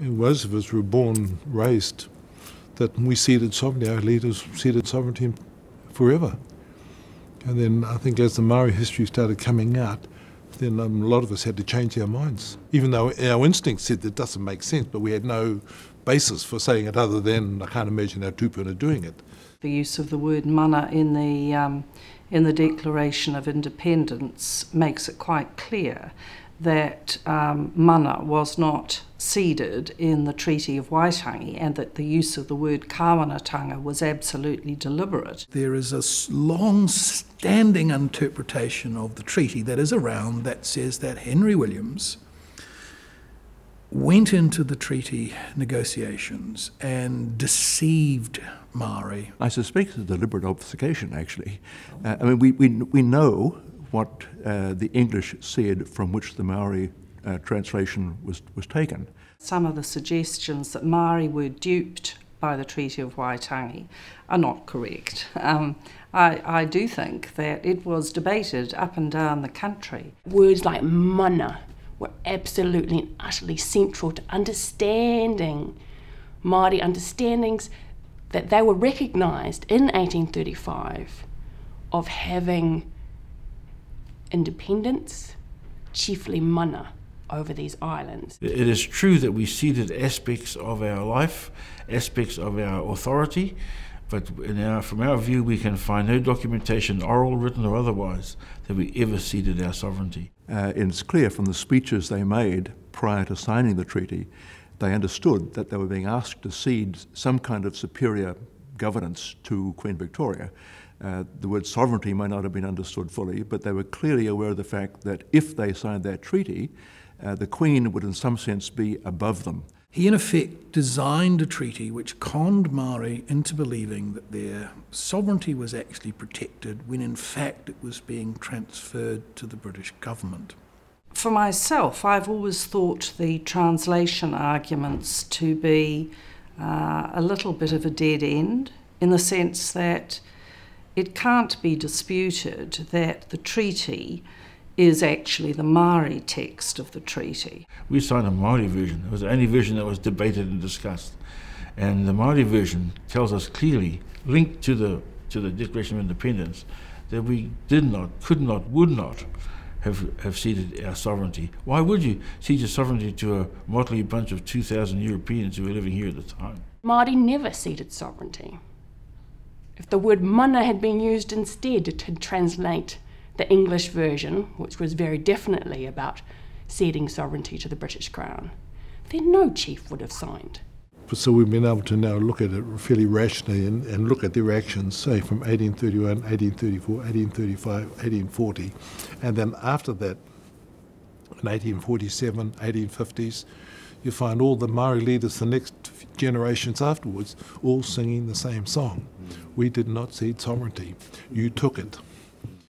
most of us were born, raised, that we ceded sovereignty, our leaders ceded sovereignty forever. And then I think as the Maori history started coming out, then um, a lot of us had to change our minds. Even though our instinct said that doesn't make sense, but we had no basis for saying it other than I can't imagine our tupuna doing it. The use of the word mana in the um, in the Declaration of Independence makes it quite clear that um, mana was not ceded in the Treaty of Waitangi and that the use of the word kawanatanga was absolutely deliberate. There is a long standing interpretation of the treaty that is around that says that Henry Williams went into the treaty negotiations and deceived Maori. I suspect it's a deliberate obfuscation, actually. Uh, I mean, we, we, we know what uh, the English said from which the Maori uh, translation was, was taken. Some of the suggestions that Maori were duped by the Treaty of Waitangi are not correct. Um, I, I do think that it was debated up and down the country. Words like mana were absolutely and utterly central to understanding Māori understandings that they were recognised in 1835 of having independence, chiefly mana, over these islands. It is true that we ceded aspects of our life, aspects of our authority, but our, from our view, we can find no documentation, oral, written, or otherwise, that we ever ceded our sovereignty. Uh, it's clear from the speeches they made prior to signing the treaty, they understood that they were being asked to cede some kind of superior governance to Queen Victoria. Uh, the word sovereignty may not have been understood fully, but they were clearly aware of the fact that if they signed that treaty, uh, the Queen would, in some sense, be above them. He, in effect, designed a treaty which conned Maori into believing that their sovereignty was actually protected when, in fact, it was being transferred to the British government. For myself, I've always thought the translation arguments to be uh, a little bit of a dead end in the sense that it can't be disputed that the treaty is actually the Maori text of the treaty. We signed a Maori version. It was the only version that was debated and discussed. And the Maori version tells us clearly, linked to the, to the Declaration of Independence, that we did not, could not, would not have, have ceded our sovereignty. Why would you cede your sovereignty to a motley bunch of 2,000 Europeans who were living here at the time? Māori never ceded sovereignty. If the word mana had been used instead to translate the English version, which was very definitely about ceding sovereignty to the British Crown, then no chief would have signed. So we've been able to now look at it fairly rationally and, and look at their actions, say from 1831, 1834, 1835, 1840, and then after that, in 1847, 1850s, you find all the Maori leaders, the next generations afterwards, all singing the same song. Mm. We did not cede sovereignty. You took it.